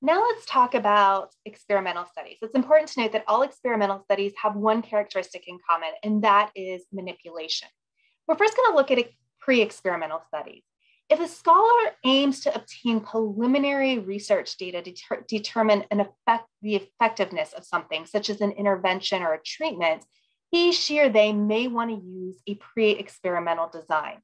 Now let's talk about experimental studies. It's important to note that all experimental studies have one characteristic in common, and that is manipulation. We're first going to look at pre-experimental studies. If a scholar aims to obtain preliminary research data to ter- determine effect, the effectiveness of something, such as an intervention or a treatment, he, she, or they may want to use a pre-experimental design.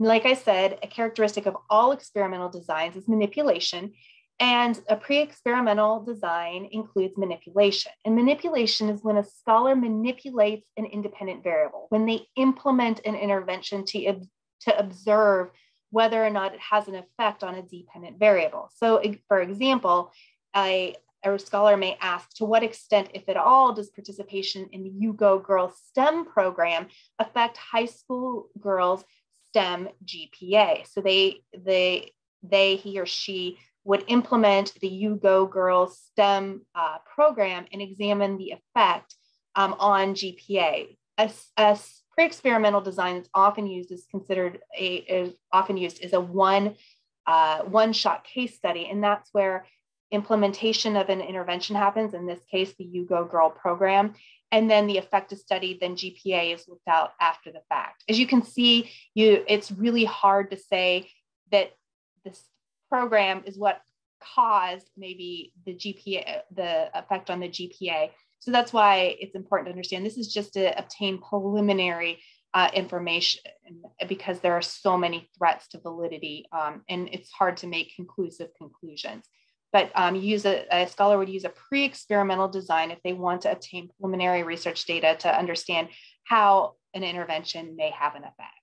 Like I said, a characteristic of all experimental designs is manipulation, and a pre experimental design includes manipulation. And manipulation is when a scholar manipulates an independent variable, when they implement an intervention to, to observe whether or not it has an effect on a dependent variable. So, for example, a, a scholar may ask to what extent, if at all, does participation in the You Go Girls STEM program affect high school girls' STEM GPA? So they, they, they, he or she would implement the You Go Girls STEM uh, program and examine the effect um, on GPA. A, a pre-experimental design is often used is considered a is often used is a one uh, one-shot case study, and that's where implementation of an intervention happens. In this case, the You Go Girl program, and then the effect is studied. Then GPA is looked out after the fact. As you can see, you it's really hard to say that this program is what caused maybe the GPA, the effect on the GPA. So that's why it's important to understand this is just to obtain preliminary uh, information because there are so many threats to validity um, and it's hard to make conclusive conclusions. But um, use a, a scholar would use a pre-experimental design if they want to obtain preliminary research data to understand how an intervention may have an effect.